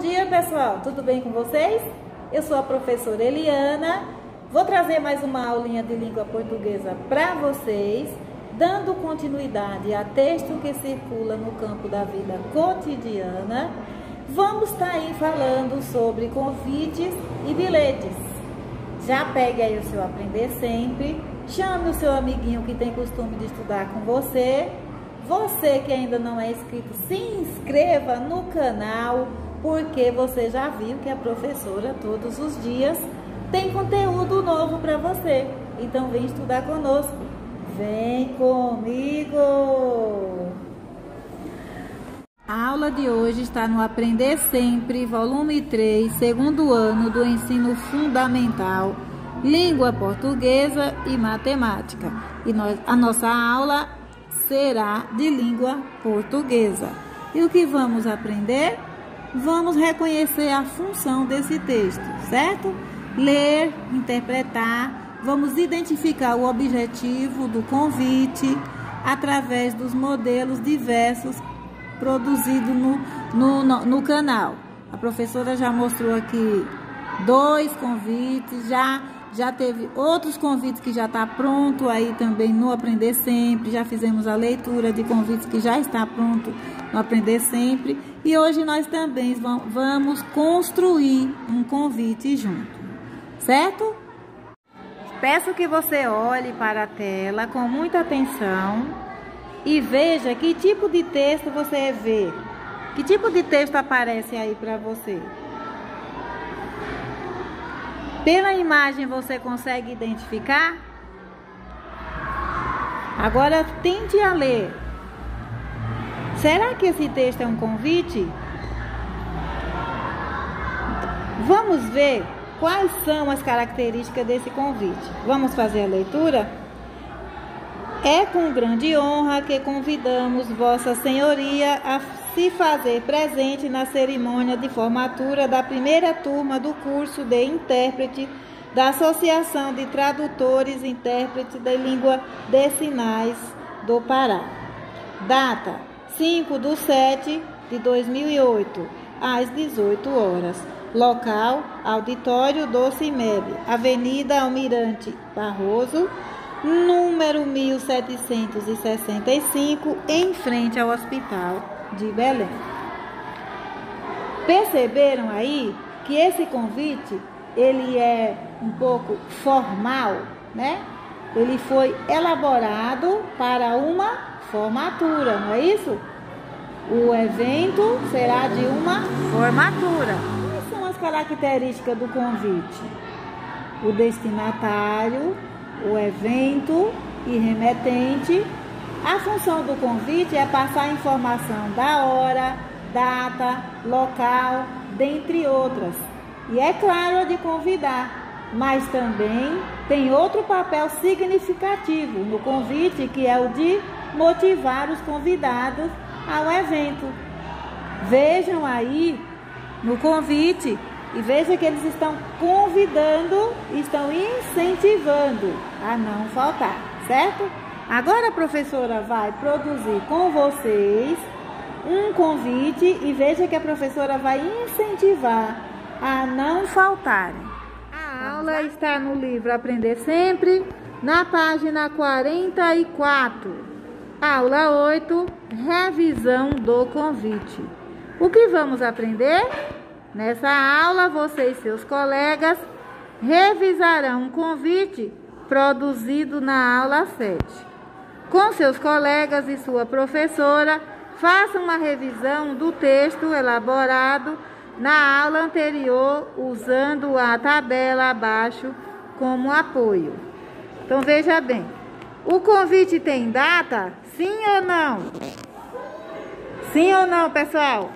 dia, pessoal. Tudo bem com vocês? Eu sou a professora Eliana. Vou trazer mais uma aulinha de língua portuguesa para vocês, dando continuidade a texto que circula no campo da vida cotidiana. Vamos estar tá aí falando sobre convites e bilhetes. Já pegue aí o seu aprender sempre, chame o seu amiguinho que tem costume de estudar com você. Você que ainda não é inscrito, se inscreva no canal porque você já viu que a professora todos os dias tem conteúdo novo para você. Então vem estudar conosco. Vem comigo! A aula de hoje está no Aprender Sempre, volume 3, segundo ano do ensino fundamental, língua portuguesa e matemática. E nós, a nossa aula será de língua portuguesa. E o que vamos aprender? Vamos reconhecer a função desse texto, certo? Ler, interpretar, vamos identificar o objetivo do convite através dos modelos diversos produzidos no, no, no, no canal. A professora já mostrou aqui dois convites, já já teve outros convites que já está pronto aí também no Aprender Sempre. Já fizemos a leitura de convites que já está pronto no Aprender Sempre. E hoje nós também vamos construir um convite junto, certo? Peço que você olhe para a tela com muita atenção e veja que tipo de texto você vê. Que tipo de texto aparece aí para você? Pela imagem você consegue identificar? Agora tente a ler. Será que esse texto é um convite? Vamos ver quais são as características desse convite. Vamos fazer a leitura? É com grande honra que convidamos Vossa Senhoria a se fazer presente na cerimônia de formatura da primeira turma do curso de intérprete da Associação de Tradutores e Intérpretes da Língua de Sinais do Pará. Data: 5 de 7 de 2008, às 18 horas. Local: Auditório do CIMEB, Avenida Almirante Barroso, número 1765, em frente ao Hospital de Belém. Perceberam aí que esse convite ele é um pouco formal, né? Ele foi elaborado para uma formatura, não é isso? O evento será de uma formatura. Quais são as características do convite? O destinatário, o evento e remetente. A função do convite é passar a informação da hora, data, local, dentre outras. E é claro de convidar, mas também tem outro papel significativo no convite, que é o de motivar os convidados ao evento. Vejam aí no convite e veja que eles estão convidando, estão incentivando a não faltar, certo? Agora a professora vai produzir com vocês um convite e veja que a professora vai incentivar a não faltarem. A aula está no livro Aprender Sempre, na página 44. Aula 8, revisão do convite. O que vamos aprender? Nessa aula, você e seus colegas revisarão um convite produzido na aula 7. Com seus colegas e sua professora, faça uma revisão do texto elaborado na aula anterior, usando a tabela abaixo como apoio. Então veja bem, o convite tem data? Sim ou não? Sim ou não, pessoal?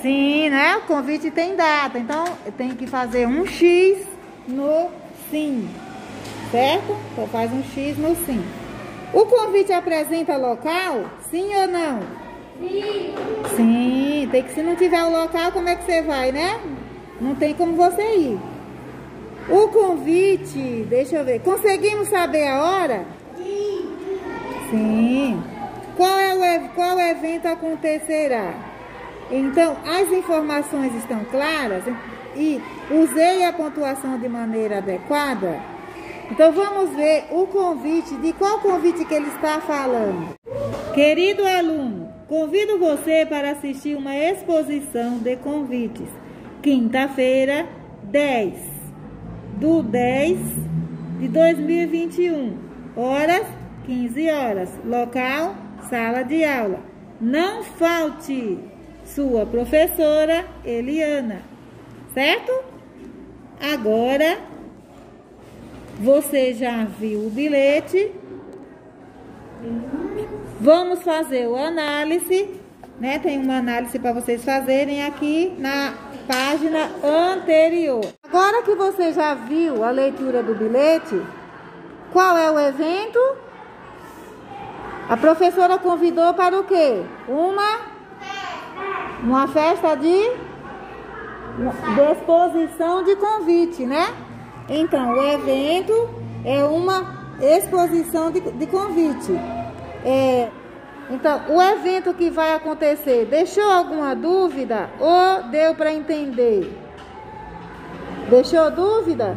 Sim, né? O convite tem data, então tem que fazer um X no sim, certo? Então faz um X no sim. O convite apresenta local? Sim ou não? Sim. Sim, tem que se não tiver o local, como é que você vai, né? Não tem como você ir. O convite, deixa eu ver, conseguimos saber a hora? Sim. Sim. Qual, é o, qual evento acontecerá? Então, as informações estão claras e usei a pontuação de maneira adequada. Então, vamos ver o convite, de qual convite que ele está falando. Querido aluno, convido você para assistir uma exposição de convites. Quinta-feira, 10 do 10 de 2021. Horas, 15 horas. Local, sala de aula. Não falte sua professora Eliana, certo? Agora você já viu o bilhete. Vamos fazer o análise, né? Tem uma análise para vocês fazerem aqui na página anterior. Agora que você já viu a leitura do bilhete, qual é o evento? A professora convidou para o quê? Uma uma festa de, de exposição de convite, né? Então, o evento é uma exposição de, de convite. É, então, o evento que vai acontecer, deixou alguma dúvida ou deu para entender? Deixou dúvida?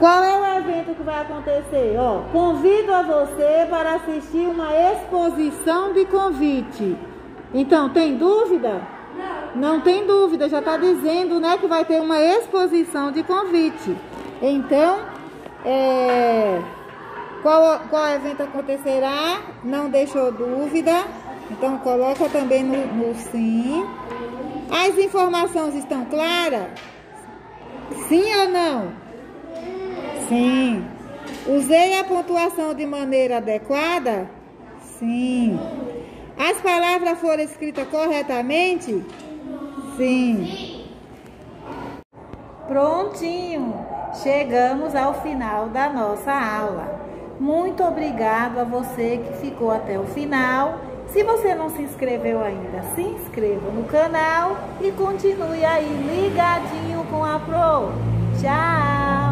Qual é o evento que vai acontecer? Ó, convido a você para assistir uma exposição de convite. Então, tem dúvida? Não. Tem dúvida, já está dizendo né, que vai ter uma exposição de convite. Então, é, qual, qual evento acontecerá? Não deixou dúvida. Então, coloca também no, no sim. As informações estão claras? Sim ou não? Sim. Usei a pontuação de maneira adequada? Sim. As palavras foram escritas corretamente? Sim. Prontinho. Chegamos ao final da nossa aula. Muito obrigado a você que ficou até o final. Se você não se inscreveu ainda, se inscreva no canal e continue aí ligadinho com a Pro. Tchau!